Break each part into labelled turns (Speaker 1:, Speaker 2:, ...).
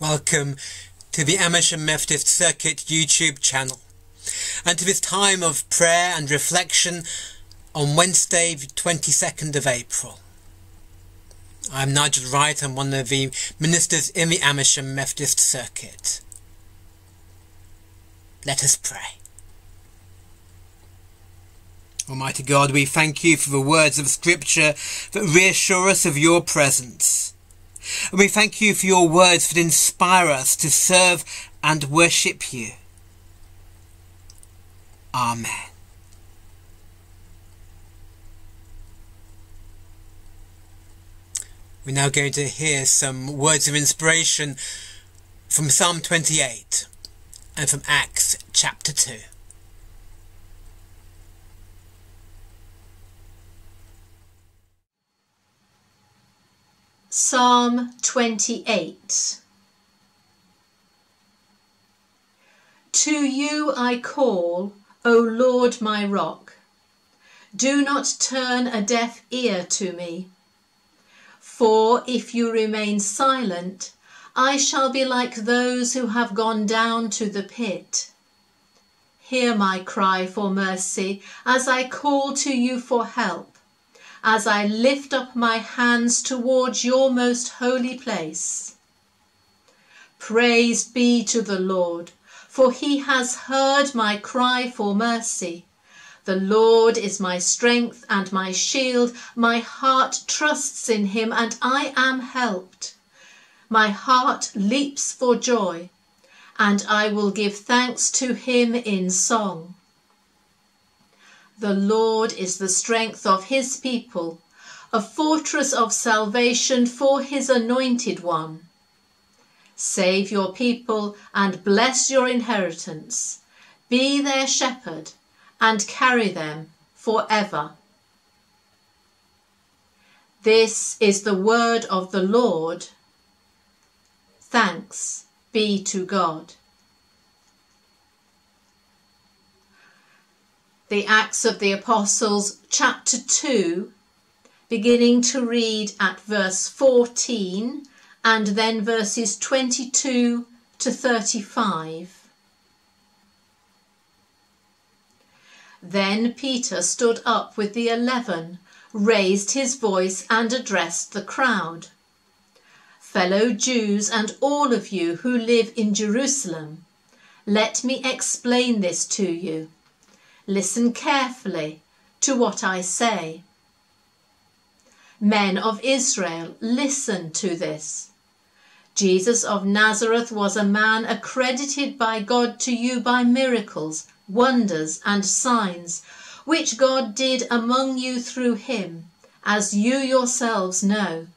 Speaker 1: Welcome to the Amersham Methodist Circuit YouTube channel and to this time of prayer and reflection on Wednesday, the 22nd of April. I'm Nigel Wright, I'm one of the ministers in the Amersham Methodist Circuit. Let us pray. Almighty God, we thank you for the words of Scripture that reassure us of your presence and we thank you for your words that inspire us to serve and worship you. Amen. We're now going to hear some words of inspiration from Psalm 28 and from Acts chapter 2.
Speaker 2: Psalm 28 To you I call, O Lord my rock. Do not turn a deaf ear to me. For if you remain silent, I shall be like those who have gone down to the pit. Hear my cry for mercy as I call to you for help as I lift up my hands towards your most holy place. Praise be to the Lord, for he has heard my cry for mercy. The Lord is my strength and my shield. My heart trusts in him, and I am helped. My heart leaps for joy, and I will give thanks to him in song. The Lord is the strength of his people, a fortress of salvation for his anointed one. Save your people and bless your inheritance. Be their shepherd and carry them forever. This is the word of the Lord. Thanks be to God. The Acts of the Apostles, chapter 2, beginning to read at verse 14 and then verses 22 to 35. Then Peter stood up with the eleven, raised his voice, and addressed the crowd. Fellow Jews and all of you who live in Jerusalem, let me explain this to you. Listen carefully to what I say. Men of Israel, listen to this. Jesus of Nazareth was a man accredited by God to you by miracles, wonders, and signs, which God did among you through him, as you yourselves know.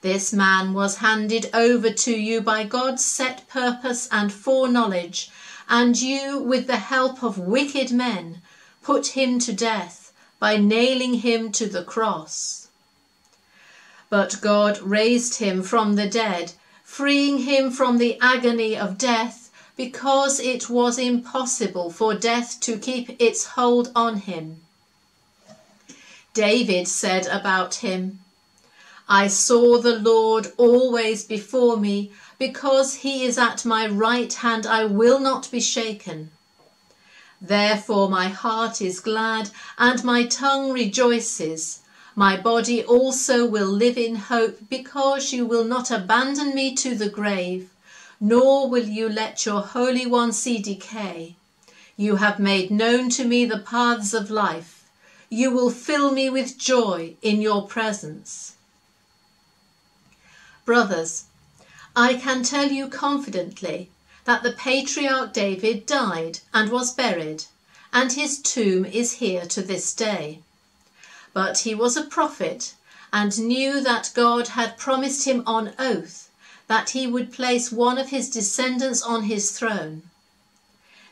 Speaker 2: This man was handed over to you by God's set purpose and foreknowledge and you, with the help of wicked men, put him to death by nailing him to the cross. But God raised him from the dead, freeing him from the agony of death, because it was impossible for death to keep its hold on him. David said about him, I saw the Lord always before me, because he is at my right hand, I will not be shaken. Therefore my heart is glad, and my tongue rejoices. My body also will live in hope, because you will not abandon me to the grave, nor will you let your Holy One see decay. You have made known to me the paths of life. You will fill me with joy in your presence. Brothers, I can tell you confidently that the patriarch David died and was buried, and his tomb is here to this day. But he was a prophet and knew that God had promised him on oath that he would place one of his descendants on his throne.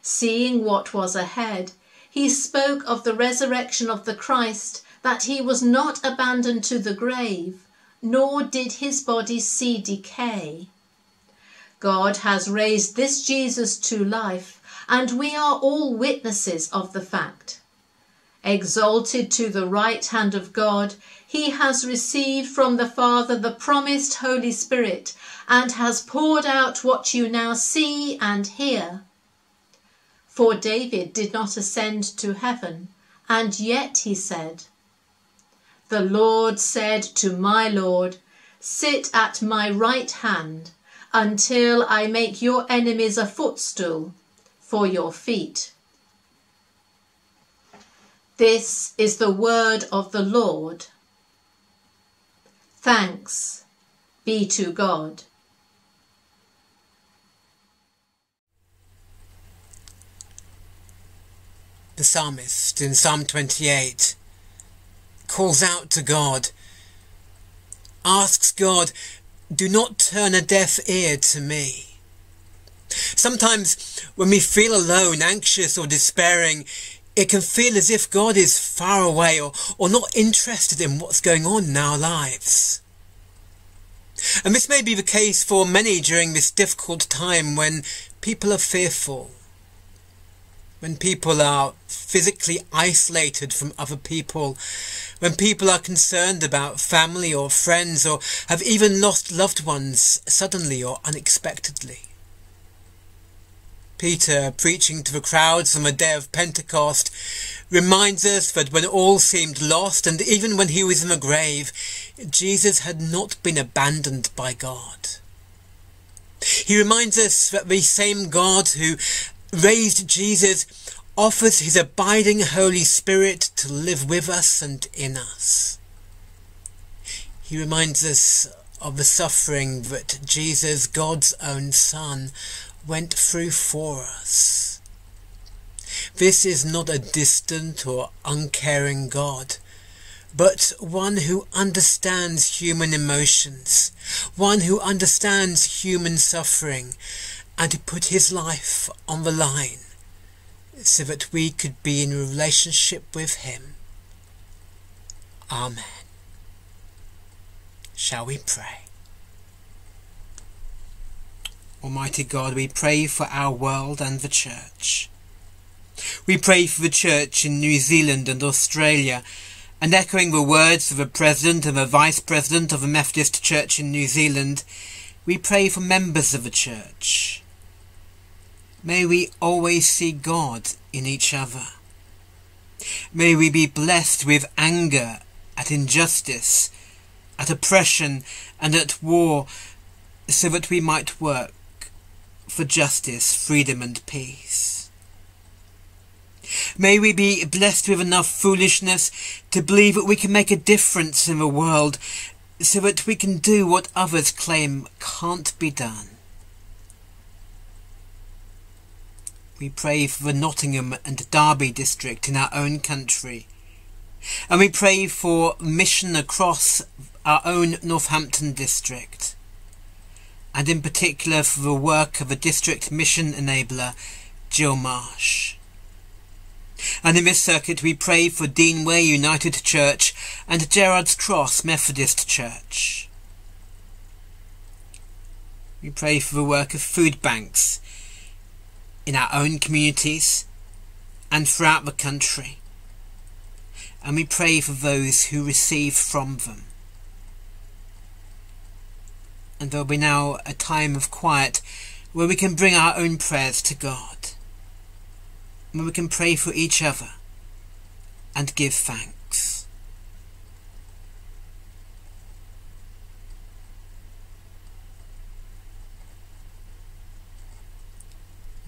Speaker 2: Seeing what was ahead, he spoke of the resurrection of the Christ, that he was not abandoned to the grave, nor did his body see decay. God has raised this Jesus to life, and we are all witnesses of the fact. Exalted to the right hand of God, he has received from the Father the promised Holy Spirit and has poured out what you now see and hear. For David did not ascend to heaven, and yet he said, The Lord said to my Lord, Sit at my right hand until I make your enemies a footstool for your feet. This is the word of the Lord. Thanks be to God.
Speaker 1: The psalmist in Psalm 28 calls out to God, asks God, do not turn a deaf ear to me. Sometimes when we feel alone, anxious or despairing, it can feel as if God is far away or, or not interested in what's going on in our lives. And this may be the case for many during this difficult time when people are fearful, when people are physically isolated from other people, when people are concerned about family or friends or have even lost loved ones suddenly or unexpectedly. Peter, preaching to the crowds on the day of Pentecost, reminds us that when all seemed lost and even when he was in the grave, Jesus had not been abandoned by God. He reminds us that the same God who raised Jesus offers his abiding Holy Spirit to live with us and in us. He reminds us of the suffering that Jesus, God's own Son, went through for us. This is not a distant or uncaring God, but one who understands human emotions, one who understands human suffering, and who put his life on the line so that we could be in relationship with him. Amen. Shall we pray? Almighty God, we pray for our world and the Church. We pray for the Church in New Zealand and Australia, and echoing the words of the President and the Vice President of the Methodist Church in New Zealand, we pray for members of the Church. May we always see God in each other. May we be blessed with anger at injustice, at oppression, and at war, so that we might work for justice, freedom, and peace. May we be blessed with enough foolishness to believe that we can make a difference in the world so that we can do what others claim can't be done. We pray for the Nottingham and Derby district in our own country. And we pray for mission across our own Northampton district and in particular for the work of a district mission enabler, Jill Marsh. And in this circuit we pray for Deanway United Church and Gerrard's Cross Methodist Church. We pray for the work of food banks in our own communities and throughout the country. And we pray for those who receive from them and there will be now a time of quiet where we can bring our own prayers to God, where we can pray for each other and give thanks. And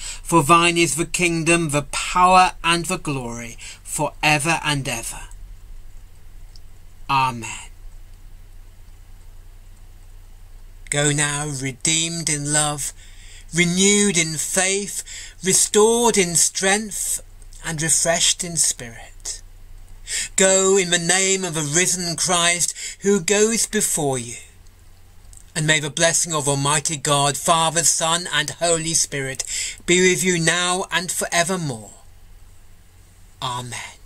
Speaker 1: For thine is the kingdom, the power, and the glory, for ever and ever. Amen. Go now redeemed in love, renewed in faith, restored in strength, and refreshed in spirit. Go in the name of the risen Christ who goes before you. And may the blessing of Almighty God, Father, Son, and Holy Spirit be with you now and forevermore. Amen.